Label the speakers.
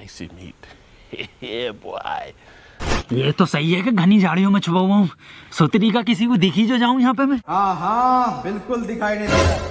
Speaker 1: spicy meat. yeah, boy.
Speaker 2: ये तो सही है कि घनी झाड़ियों में छुपा हुआ हूँ सुतरी का किसी को दिखी जो जाऊँ यहाँ पे मैं
Speaker 3: हाँ हाँ बिल्कुल दिखाई नहीं देता